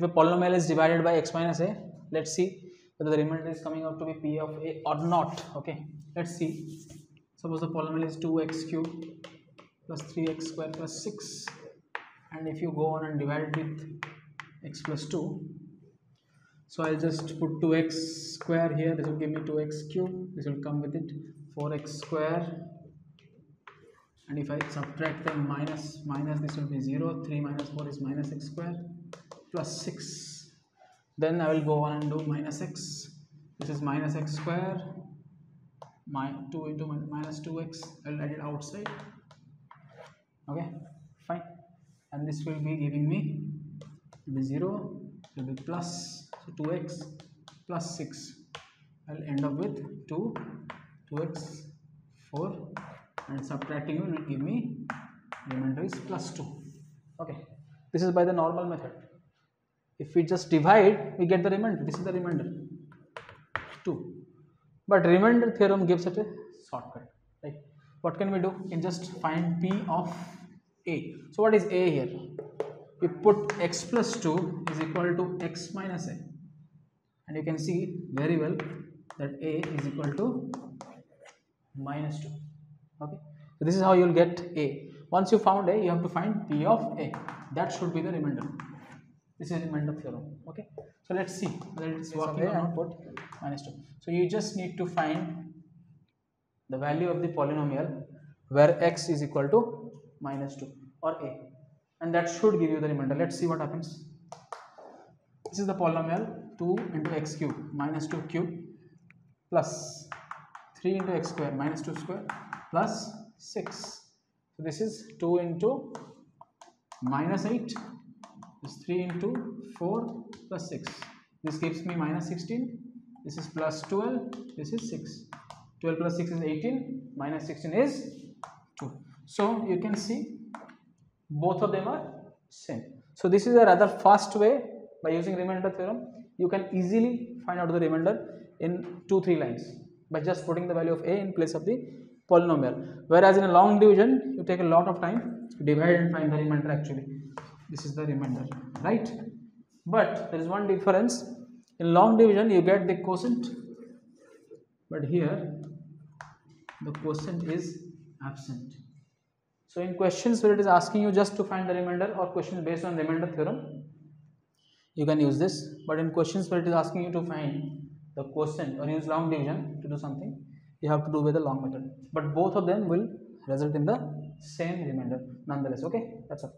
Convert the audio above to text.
if a polynomial is divided by x minus a let's see whether the remainder is coming out to be p of a or not okay? Let's see. Suppose the polynomial is 2x cube plus 3x square plus 6 and if you go on and divide it with x plus 2 so I'll just put 2x square here. This will give me 2x cube this will come with it 4x square. And if I subtract them minus minus this will be 0 3 minus 4 is minus x square plus 6 then I will go on and do minus x this is minus x square my 2 into minus 2x I will add it outside. Okay fine. And this will be giving me be 0 will be plus so 2x plus 6 I'll end up with 2 2x 4 and subtracting it will give me remainder is plus 2 okay this is by the normal method if we just divide we get the remainder. This is the remainder. 2 but remainder theorem gives it a shortcut right? What can we do? We can just find p of a. So what is a here? We put x plus 2 is equal to x minus a. And you can see very well that a is equal to minus 2 okay? So this is how you will get a. Once you found a you have to find p of a. That should be the remainder this is remainder theorem okay? So let's see whether it is working or not. Put minus 2 so you just need to find the value of the polynomial where x is equal to minus 2 or a. And that should give you the remainder. Let's see what happens. This is the polynomial 2 into x cube minus 2 cube plus 3 into x square minus 2 square plus 6 so this is 2 into minus 8 this 3 into 4 plus 6 this gives me minus 16 this is plus 12 this is 6 12 plus 6 is 18 minus 16 is 2 so you can see both of them are same. So this is a rather fast way by using remainder theorem. You can easily find out the remainder in two three lines by just putting the value of a in place of the polynomial. Whereas in a long division you take a lot of time to divide and find the remainder actually this is the remainder right? But there is one difference. In long division you get the quotient. But here the quotient is absent. So in questions where it is asking you just to find the remainder or questions based on remainder theorem you can use this. But in questions where it is asking you to find the quotient or use long division to do something you have to do with the long method. But both of them will result in the same remainder nonetheless okay? That's all